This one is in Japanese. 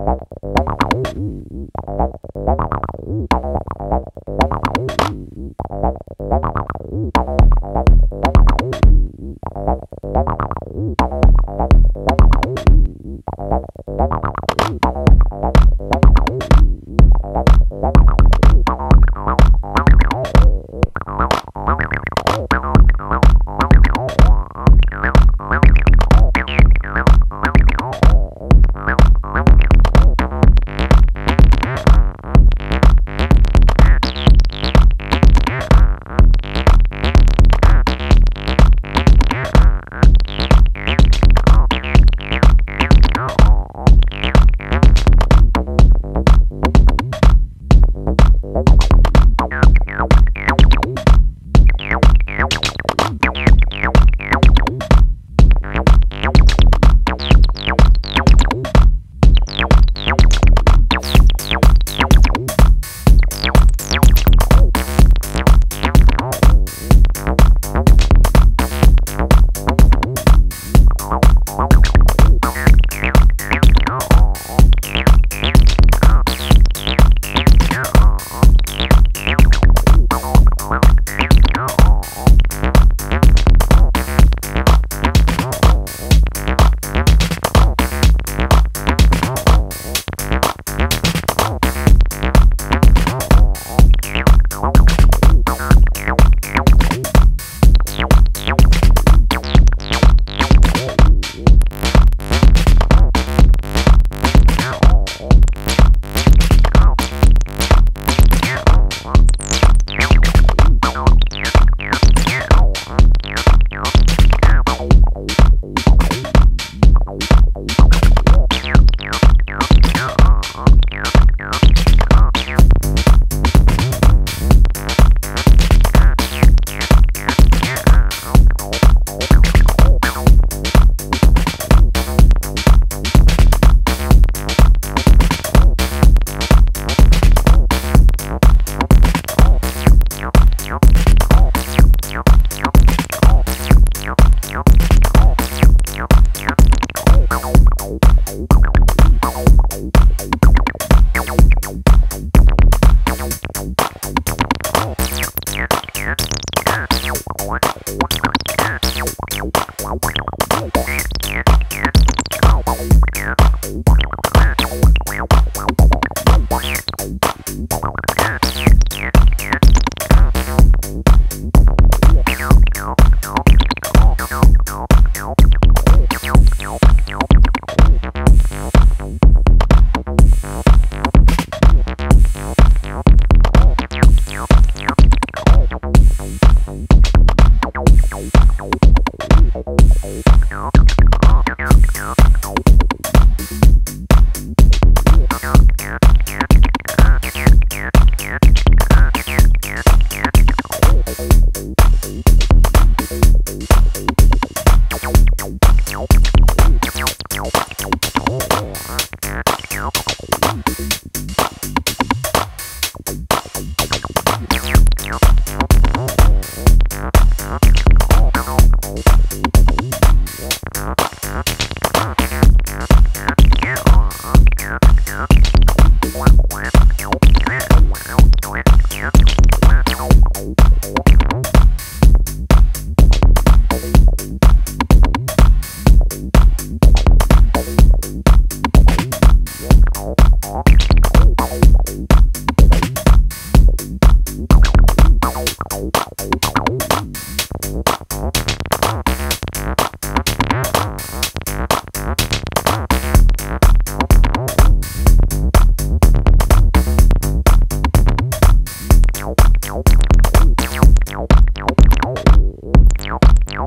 Thank you. Wow. Tchau. Oh.